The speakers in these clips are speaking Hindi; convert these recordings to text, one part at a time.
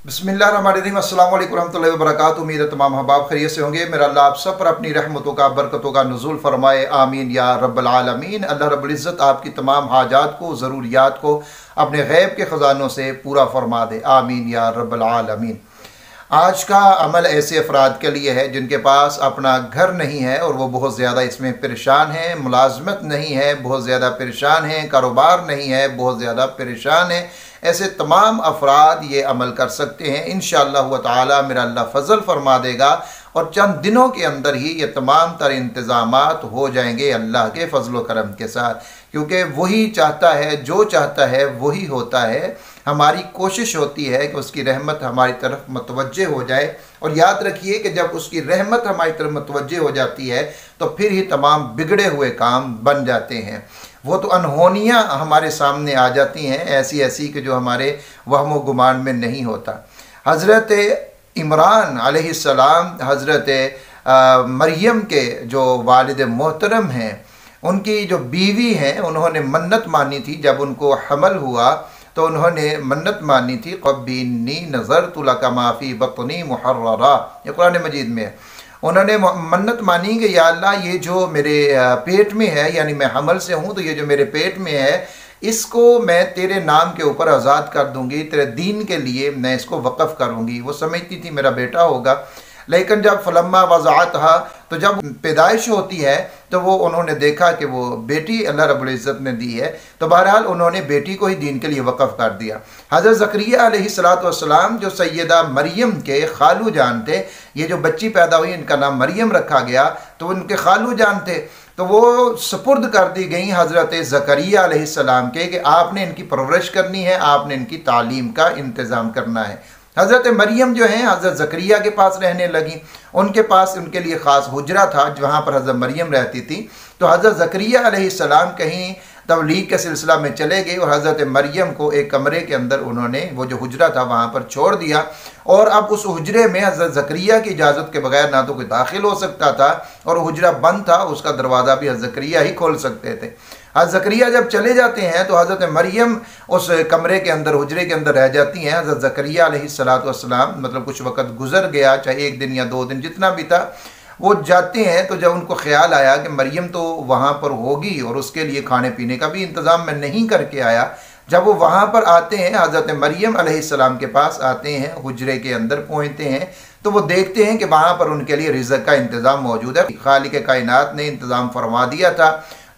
बसमिल्लाम वरहमल वरक उम्मीद तमाम हबाब खरीत से होंगे। मेरा अल्लाह आप सब पर अपनी रहमतों का, बरकतों का नज़ुल फरमाए। आमीन या रब्लमीन अल्लाह रब्ज़त आपकी तमाम हाजात को, ज़रूरियात को अपने गैब के ख़जानों से पूरा फरमा दे। आमीन या रब्लमीन आज का अमल ऐसे अफराद के लिए है जिनके पास अपना घर नहीं है और वो बहुत ज़्यादा इसमें परेशान है, मुलाजमत नहीं है, बहुत ज़्यादा परेशान है, कारोबार नहीं है, बहुत ज़्यादा परेशान है। ऐसे तमाम अफराद ये अमल कर सकते हैं। इन ताला मेरा अल्लाह फजल फरमा देगा और चंद दिनों के अंदर ही ये तमाम तर इंतज़ाम हो जाएँगे अल्लाह के फजल करम के साथ। क्योंकि वही चाहता है, जो चाहता है वही होता है। हमारी कोशिश होती है कि उसकी रहमत हमारी तरफ़ मतवजह हो जाए। और याद रखिए कि जब उसकी रहमत हमारी तरफ़ मतवजह हो जाती है तो फिर ही तमाम बिगड़े हुए काम बन जाते हैं। वो तो अनहोनियाँ हमारे सामने आ जाती हैं, ऐसी ऐसी कि जो हमारे वहम गुमान में नहीं होता। हज़रत इमरान आसमाम हज़रत मरियम के जो वालद मोहतरम हैं, उनकी जो बीवी हैं, उन्होंने मन्नत मानी थी। जब उनको हमल हुआ तो उन्होंने मन्नत मानी थी कब्बीनी नज़र तुला का माफ़ी बतनी मुहर्रा ये कुरान मजीद में है। उन्होंने मन्नत मानी कि या अल्लाह, ये जो मेरे पेट में है, यानी मैं हमल से हूँ तो ये जो मेरे पेट में है, इसको मैं तेरे नाम के ऊपर आज़ाद कर दूँगी, तेरे दीन के लिए मैं इसको वक़फ़ करूँगी। वो समझती थी, मेरा बेटा होगा। लेकिन जब फलम्मा वज़ात तो जब पैदाइश होती है तो वो उन्होंने देखा कि वो बेटी अल्लाह रबुल्ज़त ने दी है तो बहरहाल उन्होंने बेटी को ही दीन के लिए वक़फ़ कर दिया। हज़रत ज़क्रिया सलाम जो सैदा मरियम के खालू जान थे, ये जो बच्ची पैदा हुई, इनका नाम मरियम रखा गया तो उनके खालू जान थे तो वो सपुर्द कर दी गई हज़रत ज़करिया सलाम के कि आपने इनकी परवरिश करनी है, आपने इनकी तालीम का इंतज़ाम करना है। हज़रत मरियम जो हैं, हज़रत ज़करिया के पास रहने लगी। उनके पास उनके लिए ख़ास हुजरा था, जहाँ पर हज़रत मरियम रहती थी। तो हज़रत ज़करिया सलाम कहीं तबलीग के सिलसिला में चले गए और हज़रत मरियम को एक कमरे के अंदर उन्होंने वो जो हुजरा था, वहाँ पर छोड़ दिया। और अब उस हुजरे में हज़रत ज़करिया की इजाज़त के बगैर ना तो कोई दाखिल हो सकता था और हुजरा बंद था, उसका दरवाज़ा भी हज़रत ज़करिया ही खोल सकते थे। हज़रत ज़करिया जब चले जाते हैं तो हज़रत मरियम उस कमरे के अंदर, हुजरे के अंदर रह जाती हैं। हज़रत ज़करिया सलाम मतलब कुछ वक़्त गुजर गया, चाहे एक दिन या दो दिन, जितना भी था, वो जाते हैं तो जब उनको ख्याल आया कि मरियम तो वहाँ पर होगी और उसके लिए खाने पीने का भी इंतज़ाम मैं नहीं करके आया, जब वो वहाँ पर आते हैं, हज़रत मरियम सलाम के पास आते हैं, हुजरे के अंदर पहुँचते हैं तो वो देखते हैं कि वहाँ पर उनके लिए रिजक का इंतज़ाम मौजूद है। खाली के कायनात ने इंतज़ाम फरमा दिया था।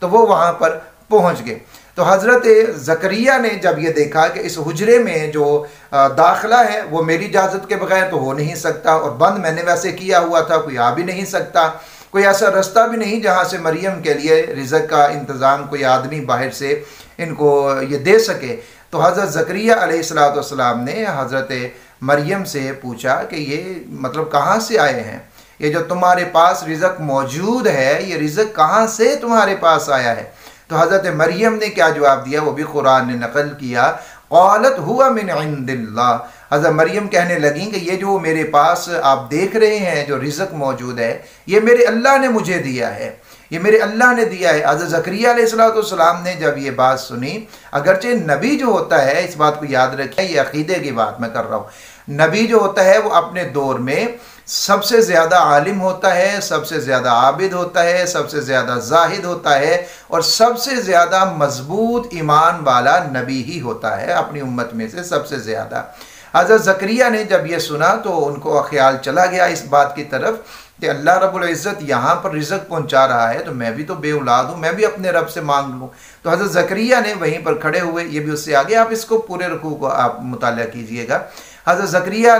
तो वो वहाँ पर पहुँच गए। तो हज़रत ज़करिया ने जब ये देखा कि इस हुजरे में जो दाखला है, वो मेरी इजाज़त के बगैर तो हो नहीं सकता और बंद मैंने वैसे किया हुआ था, कोई आ भी नहीं सकता। कोई ऐसा रास्ता भी नहीं जहाँ से मरियम के लिए रिजक का इंतज़ाम कोई आदमी बाहर से इनको ये दे सके। तो हज़रत ज़करिया सलाम ने हज़रत मरियम से पूछा कि ये मतलब कहाँ से आए हैं? ये जो तुम्हारे पास रिजक मौजूद है, ये रिजक कहाँ से तुम्हारे पास आया है? तो हज़रत मरियम ने क्या जवाब दिया? वो भी कुरान ने नकल किया, कौलत हुआ मिन इंदिल्ला हज़रत मरियम कहने लगी कि ये जो मेरे पास आप देख रहे हैं, जो रिजक मौजूद है, ये मेरे अल्लाह ने मुझे दिया है। ये मेरे अल्लाह ने दिया है। ज़करिया सलाम ने जब ये बात सुनी, अगरचे नबी जो होता है, इस बात को याद रखिए, ये अकीदे की बात मैं कर रहा हूँ। नबी जो होता है वो अपने दौर में सबसे ज़्यादा आलिम होता है, सबसे ज़्यादा आबिद होता है, सबसे ज़्यादा जाहिद होता है और सबसे ज़्यादा मज़बूत ईमान वाला नबी ही होता है अपनी उम्मत में से सबसे ज़्यादा। हज़रत ज़करिया ने जब ये सुना तो उनको ख्याल चला गया इस बात की तरफ़ कि अल्लाह रब्ज़त यहाँ पर रिजक पहुँचा रहा है तो मैं भी तो बे औलाद हूँ, मैं भी अपने रब से मांग लूँ। तो हज़रत ज़करिया ने वहीं पर खड़े हुए, ये भी उससे आगे, आप इसको पूरे रकू को आप मुताल कीजिएगा। हज़रत ज़करिया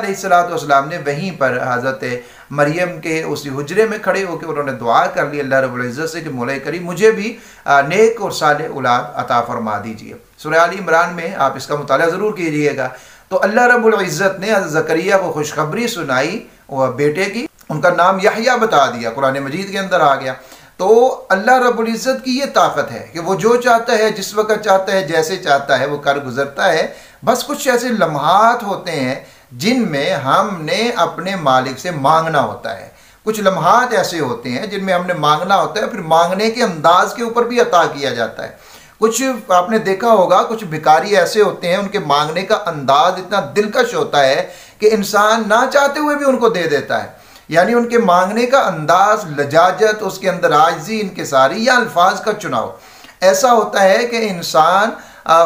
ने वहीं पर हज़रत मरियम के उसी हुजरे में खड़े होकर उन्होंने दुआ कर ली, अल्लाह रब्ज़त से कि मौल करी मुझे भी नेक और साल औलाद अता फरमा दीजिए। सुरह इमरान में आप इसका मुताल ज़रूर कीजिएगा। तो अल्लाह रब्ज़त ने ज़करिया को खुशखबरी सुनाई वह बेटे की उनका नाम यहिया बता दिया, कुरान मजीद के अंदर आ गया। तो अल्लाह रब्ज़त की ये ताकत है कि वो जो चाहता है, जिस वक्त चाहता है, जैसे चाहता है, वो कर गुजरता है। बस कुछ ऐसे लम्हात होते हैं जिनमें हमने अपने मालिक से मांगना होता है। कुछ लम्हात ऐसे होते हैं जिनमें हमने मांगना होता है, फिर मांगने के अंदाज के ऊपर भी अता किया जाता है। कुछ आपने देखा होगा, कुछ भिकारी ऐसे होते हैं, उनके मांगने का अंदाज इतना दिलकश होता है कि इंसान ना चाहते हुए भी उनको दे देता है। यानी उनके मांगने का अंदाज, लजाजत, उसके अंदर आजी, इनके सारी या अल्फाज का चुनाव। ऐसा होता है कि इंसान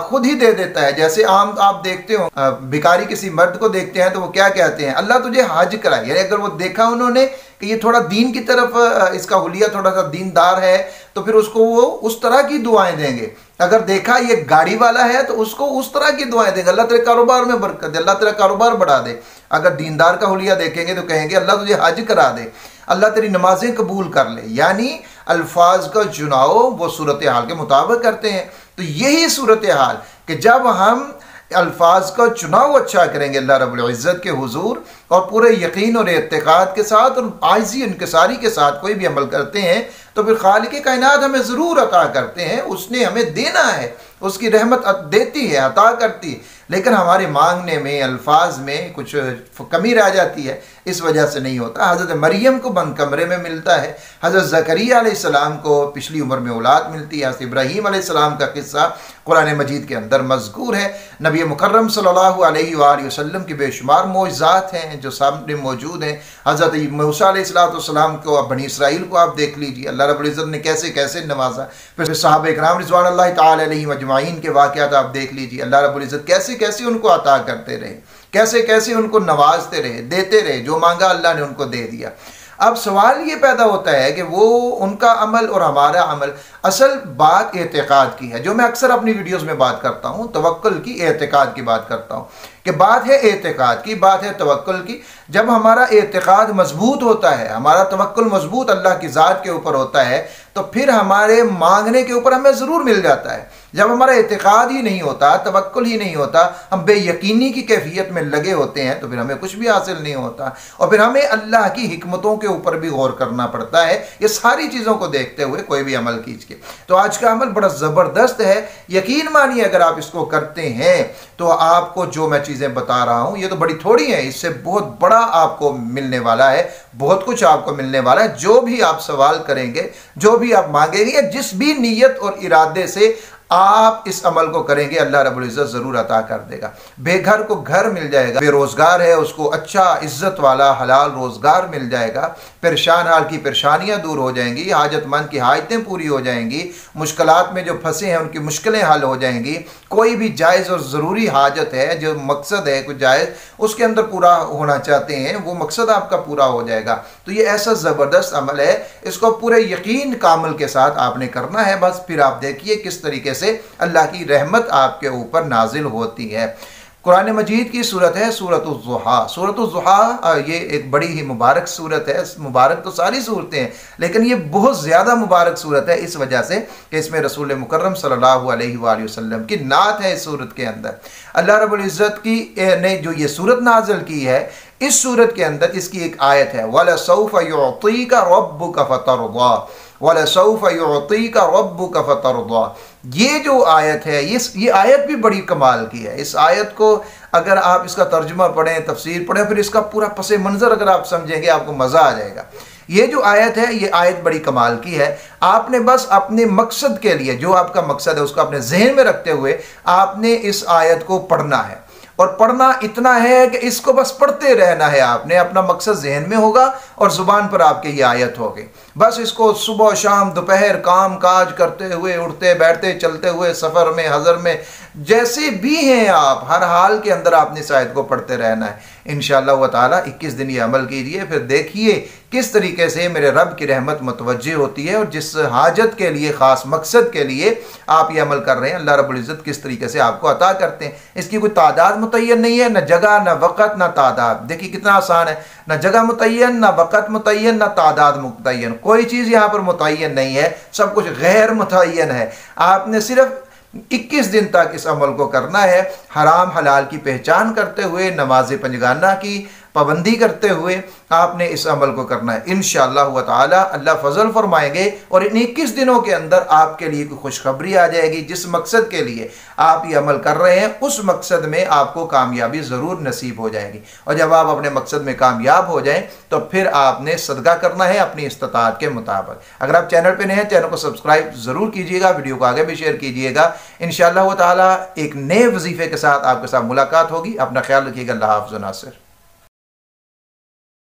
खुद ही दे देता है। जैसे आम, आप देखते हो भिकारी किसी मर्द को देखते हैं तो वो क्या कहते हैं? अल्लाह तुझे हज कराए यानी अगर वो देखा उन्होंने कि ये थोड़ा दीन की तरफ़ इसका हुलिया थोड़ा सा दीनदार है तो फिर उसको वो उस तरह की दुआएँ देंगे। अगर देखा ये गाड़ी वाला है तो उसको उस तरह की दुआएँ देंगे। अल्लाह तेरे कारोबार में बरकत दे, अल्लाह तेरा कारोबार बढ़ा दे। अगर दीनदार का हुलिया देखेंगे तो कहेंगे, अल्लाह तुझे हज करा दे। अल्लाह तेरी नमाजें कबूल कर ले। यानी अल्फाज का चुनाव वो सूरत हाल के मुताबिक करते हैं। तो यही सूरत हाल कि जब हम अल्फाज का चुनाव अच्छा करेंगे, अल्लाह रबुल्ज़त के हुजूर और पूरे यकीन और एतक़ाद के साथ और आयजी इनकसारी के साथ कोई भी अमल करते हैं तो फिर खालिक कायनात हमें ज़रूर अता करते हैं, उसने हमें देना है, उसकी रहमत देती है, अता करती है। लेकिन हमारे मांगने में, अल्फाज में कुछ कमी रह जाती है। इस वजह से नहीं होता। हज़रत मरियम को बंद कमरे में मिलता है। हज़रत ज़करिया को पिछली उम्र में औलाद मिलती है। हज़रत इब्राहीम का किस्सा कुरान मजीद के अंदर मजकूर है। नबी मुकर्रम सल्लल्लाहु अलैहि वसल्लम की बेशुमार मोजात हैं, जो सामने मौजूद हैं। हज़रत मूसलाम को आप, बनी इसराइल को आप देख लीजिए। अल्लाह रबुल्ज़त ने कैसे कैसे नवाजा। फिर साहब कराम रिजवान तजमाइन के वाक़ात आप देख लीजिए। अल्लाह रबुल्ज़त कैसे कैसे उनको अता करते रहे? कैसे कैसे उनको नवाजते रहे, देते रहे, जो मांगा अल्लाह ने उनको दे दिया? अब सवाल ये पैदा होता है कि वो, उनका अमल और हमारा अमल असल बात एतक़ाद की है। जो मैं अक्सर अपनी वीडियोस में बात करता हूँ तवक्ल की एतक़ाद की बात करता हूँ। कि बात है एतक़ाद की, बात है तवक्ल की। जब हमारा एतक़ाद मज़बूत होता है, हमारा तवक्ल मज़बूत अल्लाह की ज़ात के ऊपर होता है तो फिर हमारे मांगने के ऊपर हमें ज़रूर मिल जाता है। जब हमारा एतक़ाद ही नहीं होता तवक्ल ही नहीं होता, हम बेयकीनी की कैफियत में लगे होते हैं तो फिर हमें कुछ भी हासिल नहीं होता। और फिर हमें अल्लाह की हमतों के ऊपर भी गौर करना पड़ता है, ये सारी चीज़ों को देखते हुए कोई भी अमल कीजिए। तो आज का अमल बड़ा ज़बरदस्त है। यकीन मानिए, अगर आप इसको करते हैं तो आपको जो मैं चीज़ें बता रहा हूँ, ये तो बड़ी थोड़ी है, इससे बहुत बड़ा आपको मिलने वाला है, बहुत कुछ आपको मिलने वाला है, जो भी आप सवाल करेंगे, जो भी आप मांगेंगे जिस भी नीयत और इरादे से आप इस अमल को करेंगे, अल्लाह रबुल्ज़त ज़रूर अता कर देगा। बेघर को घर मिल जाएगा, बेरोज़गार है, उसको अच्छा इज़्ज़त वाला, हलाल रोज़गार मिल जाएगा, परेशान हाल की परेशानियाँ दूर हो जाएँगी, हाजतमंद की हाजतें पूरी हो जाएँगी मुश्किल में जो फंसे हैं, उनकी मुश्किलें हल हो जाएँगी कोई भी जायज़ और ज़रूरी हाजत है, जो मकसद है, कुछ जायज़, उसके अंदर पूरा होना चाहते हैं, वो मकसद आपका पूरा हो जाएगा। तो ये ऐसा ज़बरदस्त अमल है, इसको पूरे यकीन कामल के साथ आपने करना है। बस फिर आप देखिए किस तरीके से अल्लाह की रहमत आपके ऊपर नाजिल होती है। कुरान मजीद की सूरत है सूरत ज़ुहा सूरत ज़ुहा ये एक बड़ी ही मुबारक सूरत है। मुबारक तो सारी सूरतें हैं, लेकिन ये बहुत ज़्यादा मुबारक सूरत है इस वजह से कि इसमें रसूल मुकर्रम सल्लल्लाहु अलैहि वसल्लम की नात है इस सूरत के अंदर। अल्लाह रबुल्ज़त की ने जो ये सूरत नाजल की है, इस सूरत के अंदर इसकी एक आयत है, वाला सऊफ़ का रब का फ़तर वाला सऊफ़ का रब का फ़तर ये जो आयत है, ये ये आयत भी बड़ी कमाल की है। इस आयत को अगर आप इसका तर्जुमा पढ़ें, तफसीर पढ़ें, फिर इसका पूरा पस मंज़र अगर आप समझेंगे, आपको मज़ा आ जाएगा। ये जो आयत है, ये आयत बड़ी कमाल की है। आपने बस अपने मकसद के लिए, जो आपका मकसद है, उसको अपने जहन में रखते हुए आपने इस आयत को पढ़ना है। और पढ़ना इतना है कि इसको बस पढ़ते रहना है आपने, अपना मकसद जहन में होगा और ज़ुबान पर आपके ये आयत होगी। बस इसको सुबह शाम दोपहर काम काज करते हुए, उठते बैठते चलते हुए, सफ़र में, हज़र में, जैसे भी हैं आप, हर हाल के अंदर आपने शायद को पढ़ते रहना है। इन ताला, इक्कीस दिन ये अमल कीजिए, फिर देखिए किस तरीके से मेरे रब की रहमत मुतवजह होती है और जिस हाजत के लिए, ख़ास मकसद के लिए आप ये अमल कर रहे हैं। अल्लाह रबुल्ज़त किस तरीके से आपको अता करते हैं। इसकी कोई तादाद मुतन नहीं है, ना जगह, न वक़्त, न तादाद। देखिए कितना आसान है, ना जगह मुतन न वक़्त मुतन न तादाद मुतन कोई चीज़ यहाँ पर मुतन नहीं है, सब कुछ गैर मुतन है। आपने सिर्फ़ 21 दिन तक इस अमल को करना है। हराम हलाल की पहचान करते हुए नमाज़ पंजगाना की पाबंदी करते हुए आपने इस अमल को करना है। इन ताला, अल्लाह फजल फरमाएँगे और इन इक्कीस दिनों के अंदर आपके लिए कोई खुशखबरी आ जाएगी, जिस मकसद के लिए आप ये अमल कर रहे हैं, उस मकसद में आपको कामयाबी ज़रूर नसीब हो जाएगी। और जब आप अपने मकसद में कामयाब हो जाएँ तो फिर आपने सदका करना है अपनी इस्तात के मुताबिक। अगर आप चैनल पर नए हैं, चैनल को सब्सक्राइब ज़रूर कीजिएगा, वीडियो को आगे भी शेयर कीजिएगा। इन ताला, एक नए वजीफे के साथ आपके साथ मुलाकात होगी। अपना ख्याल रखिएगा, अल्लाह हाफ़ नासिर।